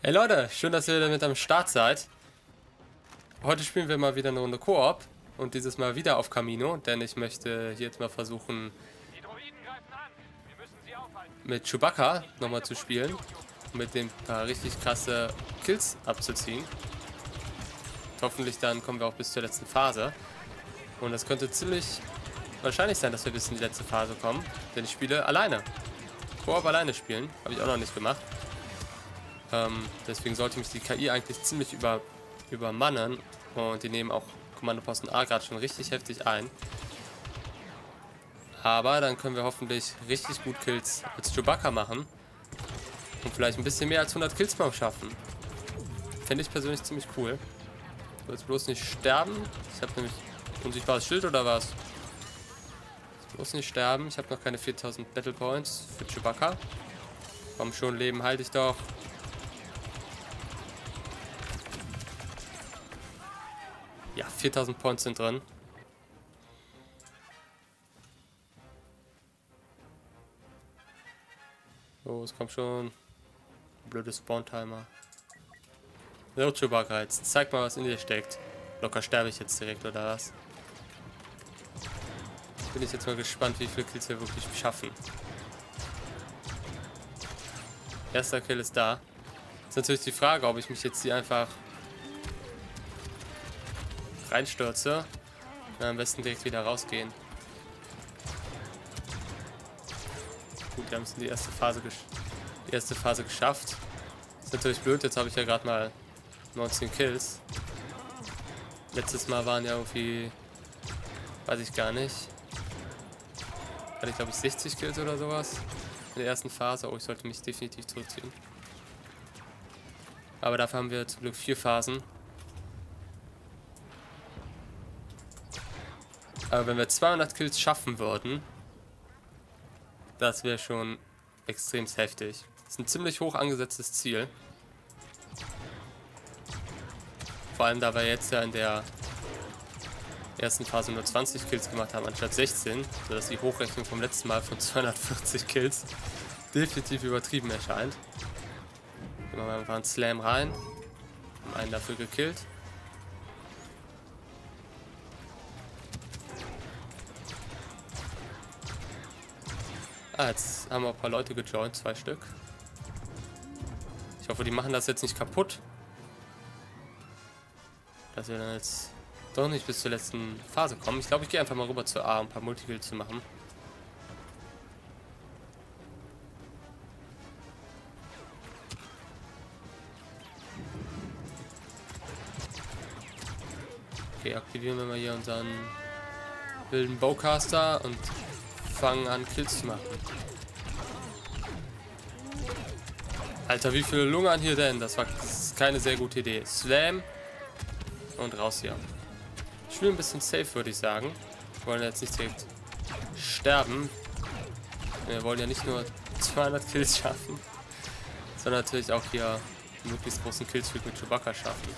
Hey Leute, schön, dass ihr wieder mit am Start seid. Heute spielen wir mal wieder eine Runde Koop und dieses Mal wieder auf Camino, denn ich möchte hier jetzt mal versuchen mit Chewbacca nochmal zu spielen, mit dem paar richtig krasse Kills abzuziehen. Hoffentlich dann kommen wir auch bis zur letzten Phase. Und es könnte ziemlich wahrscheinlich sein, dass wir bis in die letzte Phase kommen, denn ich spiele alleine. Koop alleine spielen, habe ich auch noch nicht gemacht. Ähm, deswegen sollte mich die KI eigentlich ziemlich über, übermannen. Und die nehmen auch Kommandoposten A gerade schon richtig heftig ein. Aber dann können wir hoffentlich richtig gut Kills als Chewbacca machen. Und vielleicht ein bisschen mehr als 100 Kills mal schaffen. Fände ich persönlich ziemlich cool. Will jetzt bloß nicht sterben. Ich habe nämlich unsichtbares Schild oder was? Bloß nicht sterben. Ich habe noch keine 4000 Battle Points für Chewbacca. Komm schon, Leben halte ich doch. Ja, 4000 Points sind drin. Es kommt schon. Blöde Spawn-Timer. So, Chewbacca, zeig mal, was in dir steckt. Locker sterbe ich jetzt direkt, oder was? Bin ich jetzt mal gespannt, wie viele Kills wir wirklich schaffen. Erster Kill ist da. Ist natürlich die Frage, ob ich mich jetzt hier einfach reinstürze. Und am besten direkt wieder rausgehen. Gut, wir haben es in die erste Phase die erste Phase geschafft. Ist natürlich blöd, jetzt habe ich ja gerade mal 19 Kills. Letztes Mal waren ja irgendwie, weiß ich gar nicht, hatte ich glaube ich 60 Kills oder sowas in der ersten Phase. Oh, ich sollte mich definitiv zurückziehen. Aber dafür haben wir zum Glück vier Phasen. Aber wenn wir 200 Kills schaffen würden, das wäre schon extrem heftig. Das ist ein ziemlich hoch angesetztes Ziel. Vor allem, da wir jetzt ja in der ersten Phase nur 20 Kills gemacht haben, anstatt 16, sodass die Hochrechnung vom letzten Mal von 240 Kills definitiv übertrieben erscheint. Gehen wir einfach einen Slam rein. Haben einen dafür gekillt. Ah, jetzt haben wir ein paar Leute gejoint, zwei Stück. Ich hoffe, die machen das jetzt nicht kaputt. Dass wir dann jetzt doch nicht bis zur letzten Phase kommen. Ich glaube, ich gehe einfach mal rüber zur A, um ein paar Multikills zu machen. Okay, aktivieren wir mal hier unseren wilden Bowcaster und fangen an, Kills zu machen. Alter, wie viele Lungern hier denn? Das war keine sehr gute Idee. Slam und raus hier. Ich spiele ein bisschen safe, würde ich sagen. Wir wollen jetzt nicht direkt sterben. Wir wollen ja nicht nur 200 Kills schaffen, sondern natürlich auch hier möglichst großen Killstreak mit Chewbacca schaffen.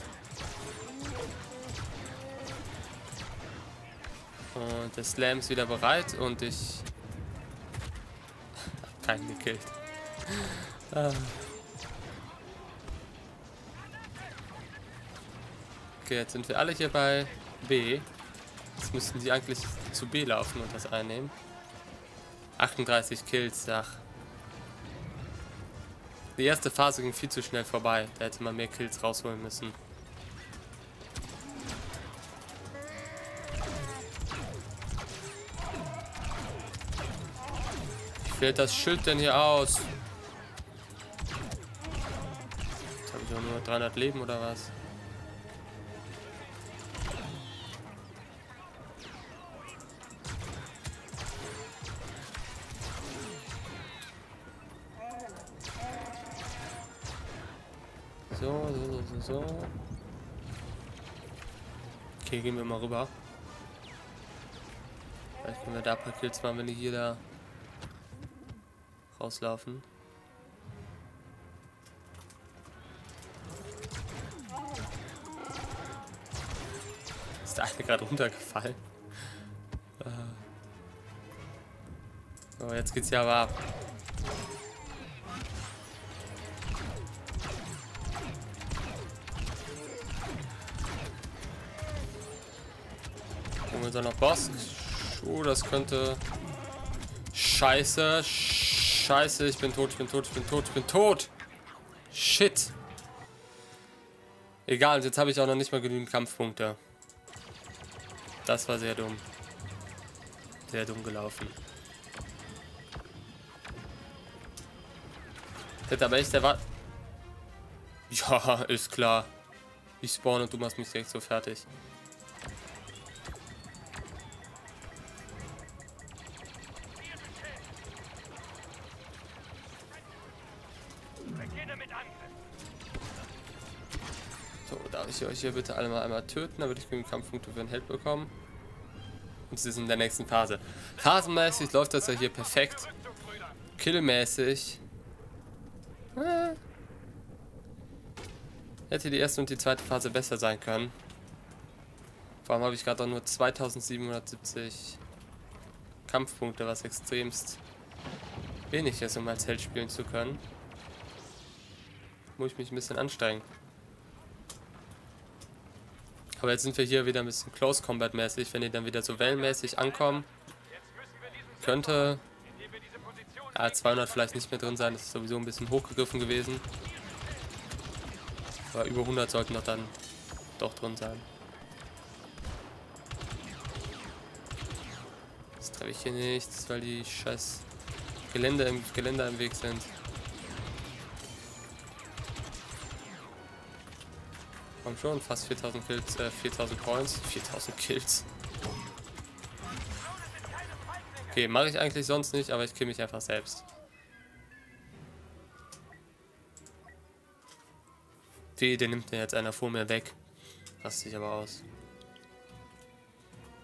Und der Slam ist wieder bereit und ich keinen gekillt. Ah. Okay, jetzt sind wir alle hier bei B. Jetzt müssten die eigentlich zu B laufen und das einnehmen. 38 Kills, ach. Die erste Phase ging viel zu schnell vorbei. Da hätte man mehr Kills rausholen müssen. Fällt das Schild denn hier aus? Jetzt habe ich auch nur 300 Leben oder was? So, so, so, so. Okay, gehen wir mal rüber. Vielleicht können wir da ein paar Kills machen, wenn die hier da rauslaufen. Ist der eine gerade runtergefallen? Äh. So, jetzt geht's ja aber ab. Holen wir da noch Boss? Oh, das könnte... Scheiße, Scheiße, ich bin tot, ich bin tot, ich bin tot, ich bin tot. Shit. Egal, jetzt habe ich auch noch nicht mal genügend Kampfpunkte. Das war sehr dumm. Sehr dumm gelaufen. Hätte aber echt erwartet... Ja, ist klar. Ich spawn und du machst mich direkt so fertig. Ich euch hier bitte alle mal einmal töten, damit ich genügend Kampfpunkte für einen Held bekomme. Und sie sind in der nächsten Phase. Phasenmäßig läuft das ja hier perfekt. Killmäßig. Äh, hätte die erste und die zweite Phase besser sein können. Vor allem habe ich gerade auch nur 2770 Kampfpunkte, was extremst wenig ist, um als Held spielen zu können. Muss ich mich ein bisschen anstrengen. Aber jetzt sind wir hier wieder ein bisschen Close Combat mäßig, wenn die dann wieder so wellenmäßig ankommen. Könnte ja, 200 vielleicht nicht mehr drin sein, das ist sowieso ein bisschen hochgegriffen gewesen. Aber über 100 sollten doch dann doch drin sein. Jetzt treffe ich hier nichts, weil die scheiß Gelände im, Geländer im Weg sind. Komm schon, fast 4000 Kills, äh, 4000 Points, 4000 Kills. Okay, mache ich eigentlich sonst nicht, aber ich kill mich einfach selbst. Wie, den nimmt mir jetzt einer vor mir weg. Passt sich aber aus.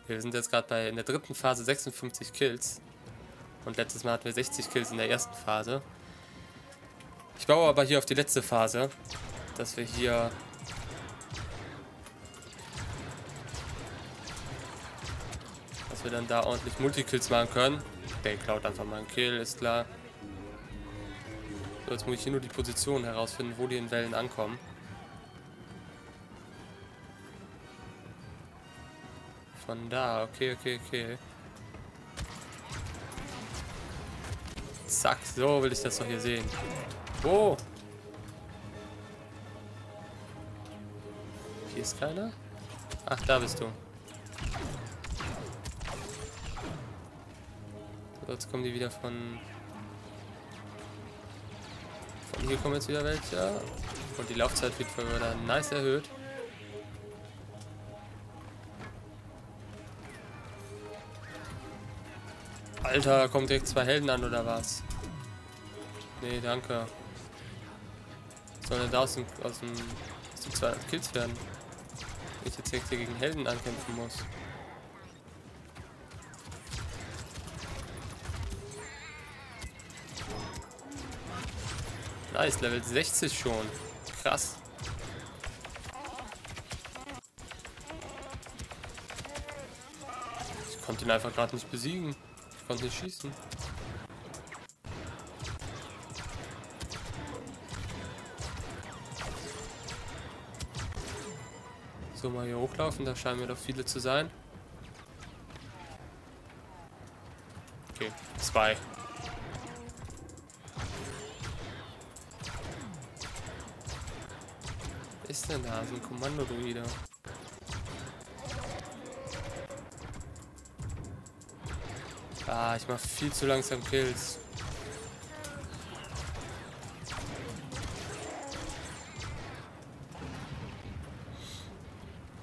Wir sind jetzt gerade bei in der dritten Phase 56 Kills. Und letztes Mal hatten wir 60 Kills in der ersten Phase. Ich baue aber hier auf die letzte Phase, dass wir hier wir dann da ordentlich Multikills machen können. Der klaut einfach mal einen Kill, ist klar. So, jetzt muss ich hier nur die Position herausfinden, wo die in Wellen ankommen. Von da, okay, okay, okay. Zack, so will ich das doch hier sehen. Wo? Hier ist keiner? Ach, da bist du. Jetzt kommen die wieder von... Von hier kommen jetzt wieder welche. Und die Laufzeit wird wieder nice erhöht. Alter, da kommen direkt zwei Helden an, oder was? Nee, danke. Sollen da aus dem, aus dem, aus dem 200 Kills werden? Wenn ich jetzt direkt hier gegen Helden ankämpfen muss. Nice, Level 60 schon. Krass. Ich konnte ihn einfach gerade nicht besiegen. Ich konnte nicht schießen. So, mal hier hochlaufen, da scheinen mir doch viele zu sein. Okay, zwei. Ist denn da? So ein Kommando-Druide. Ah, ich mach viel zu langsam Kills.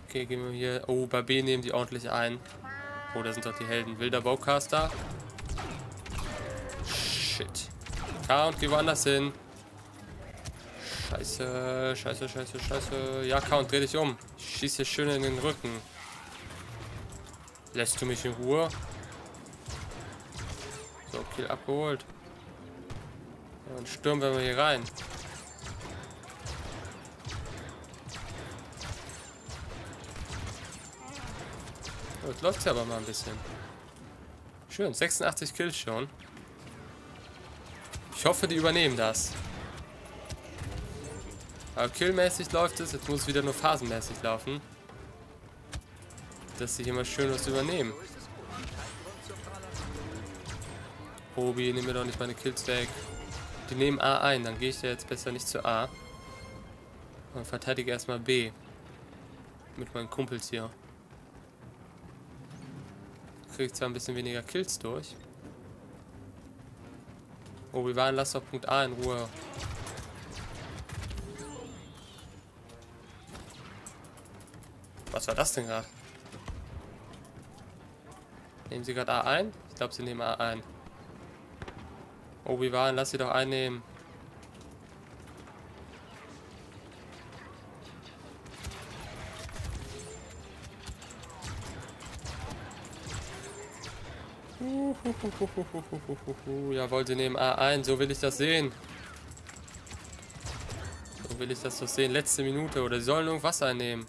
Okay, gehen wir hier. Oh, bei B nehmen die ordentlich ein. Oh, da sind doch die Helden. Wilder Bowcaster. Shit. Ah, und geh woanders hin. Scheiße, scheiße, scheiße, scheiße. Ja, Count, dreh dich um. Ich schieß dir schön in den Rücken. Lässt du mich in Ruhe? So, Kill abgeholt. Und stürmen wir hier rein. So, jetzt läuft ja aber mal ein bisschen. Schön, 86 Kills schon. Ich hoffe, die übernehmen das. Killmäßig läuft es, jetzt muss es wieder nur phasenmäßig laufen. dass sie hier mal schön was übernehmen. Obi, nimm mir doch nicht meine Kills weg. Die nehmen A ein, dann gehe ich ja jetzt besser nicht zu A. Und verteidige erstmal B. Mit meinen Kumpels hier. Krieg zwar ein bisschen weniger Kills durch. Wir waren, lass doch Punkt A in Ruhe. Was war das denn gerade? Nehmen Sie gerade A ein? Ich glaube, Sie nehmen A ein. Obi-Wan, lass sie doch einnehmen. Jawohl, sie nehmen A ein. So will ich das sehen. So will ich das doch sehen. Letzte Minute. Oder sie sollen irgendwas einnehmen.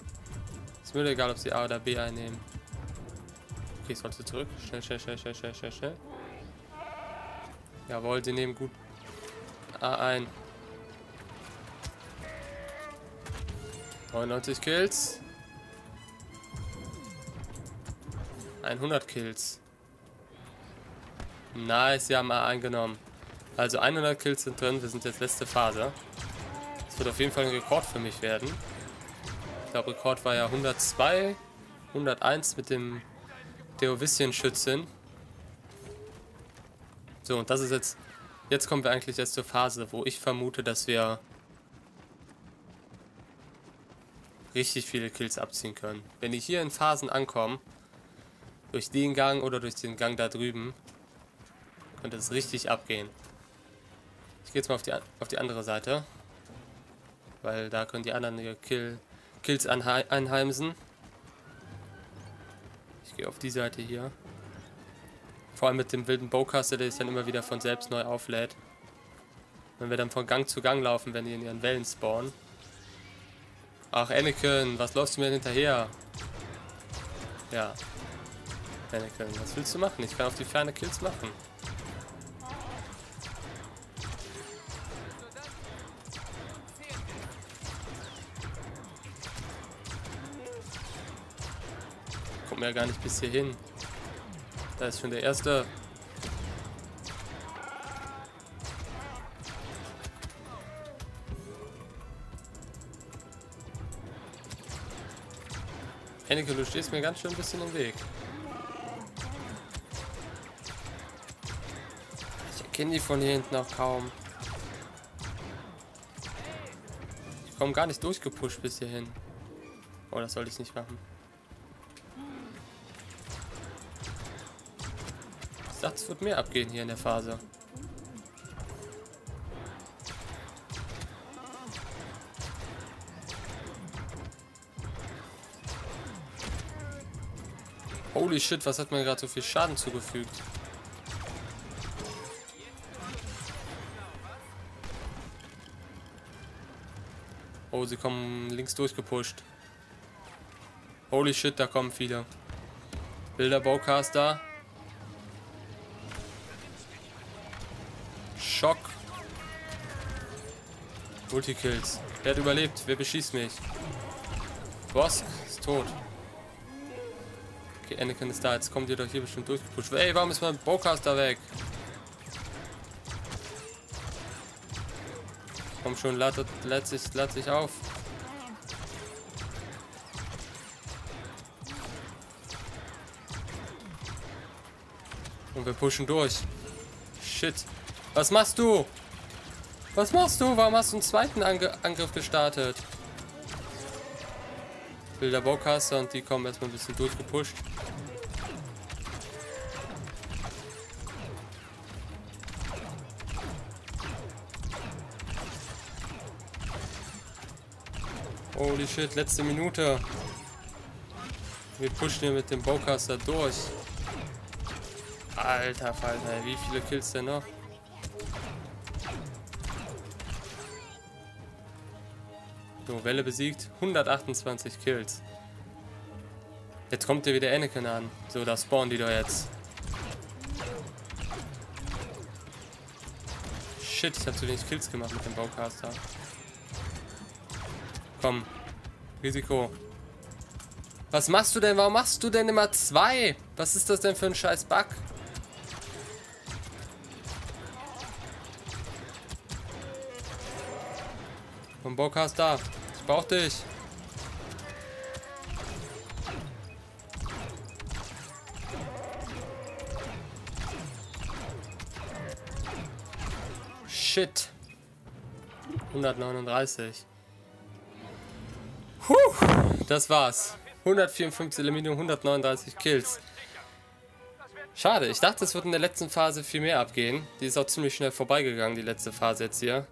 Mir egal, ob sie A oder B einnehmen. Okay, ich sollte zurück. Schnell, schnell, schnell, schnell, schnell, schnell, schnell. Jawohl, sie nehmen gut A ein. 99 Kills. 100 Kills. Nice, sie haben A eingenommen. Also 100 Kills sind drin, wir sind jetzt letzte Phase. Das wird auf jeden Fall ein Rekord für mich werden. Glaube, Rekord war ja 102, 101 mit dem Deovissian-Schützen. So, und das ist jetzt... Jetzt kommen wir eigentlich erst zur Phase, wo ich vermute, dass wir richtig viele Kills abziehen können. Wenn die hier in Phasen ankommen, durch den Gang oder durch den Gang da drüben, könnte es richtig abgehen. Ich gehe jetzt mal auf die, auf die andere Seite, weil da können die anderen ihre Kill, Kills einheimsen. Ich gehe auf die Seite hier. Vor allem mit dem wilden Bowcaster, der sich dann immer wieder von selbst neu auflädt. Wenn wir dann von Gang zu Gang laufen, wenn die in ihren Wellen spawnen. Ach, Anakin, was läufst du mir hinterher? Ja. Anakin, was willst du machen? Ich kann auf die Ferne Kills machen. Ja gar nicht bis hierhin. Da ist schon der erste. Anakin, du stehst mir ganz schön ein bisschen im Weg. Ich erkenne die von hier hinten auch kaum. Ich komme gar nicht durchgepusht bis hierhin. Oh, das sollte ich nicht machen. Es wird mehr abgehen hier in der Phase. Holy shit, was hat mir gerade so viel Schaden zugefügt? Oh, sie kommen links durchgepusht. Holy shit, da kommen viele. Bilder Bowcaster. Schock. Multikills. Wer hat überlebt? Wer beschießt mich? Bosk ist tot. Okay, Anakin ist da. Jetzt kommt ihr doch hier bestimmt durchgepusht. Ey, warum ist mein Bowcaster weg? Komm schon, lad, lad, sich, sich auf. Und wir pushen durch. Shit. Was machst du? Was machst du? Warum hast du einen zweiten Ange Angriff gestartet? Wilder Baucaster und die kommen erstmal ein bisschen durchgepusht. Holy shit, letzte Minute. Wir pushen hier mit dem Bowcaster durch. Alter Falter, wie viele Kills denn noch? Welle besiegt. 128 Kills. Jetzt kommt dir wieder Anakin an. So, da spawnen die doch jetzt. Shit, ich habe zu wenig Kills gemacht mit dem Baucaster. Komm. Risiko. Was machst du denn? Warum machst du denn immer zwei? Was ist das denn für ein scheiß Bug? Bockhaus da. Brauch dich. Shit. 139. Puh, das war's. 154 Eliminierung, 139 Kills. Schade, ich dachte, es wird in der letzten Phase viel mehr abgehen. Die ist auch ziemlich schnell vorbeigegangen, die letzte Phase jetzt hier.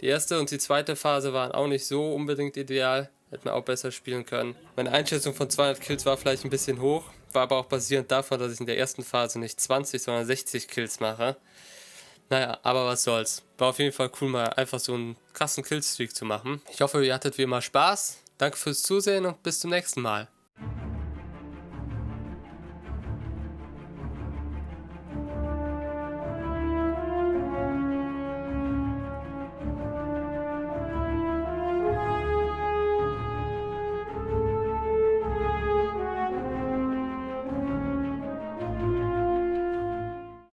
Die erste und die zweite Phase waren auch nicht so unbedingt ideal. Hätten wir auch besser spielen können. Meine Einschätzung von 200 Kills war vielleicht ein bisschen hoch. War aber auch basierend davon, dass ich in der ersten Phase nicht 20, sondern 60 Kills mache. Naja, aber was soll's. War auf jeden Fall cool, mal einfach so einen krassen Killstreak zu machen. Ich hoffe, ihr hattet wie immer Spaß. Danke fürs Zusehen und bis zum nächsten Mal.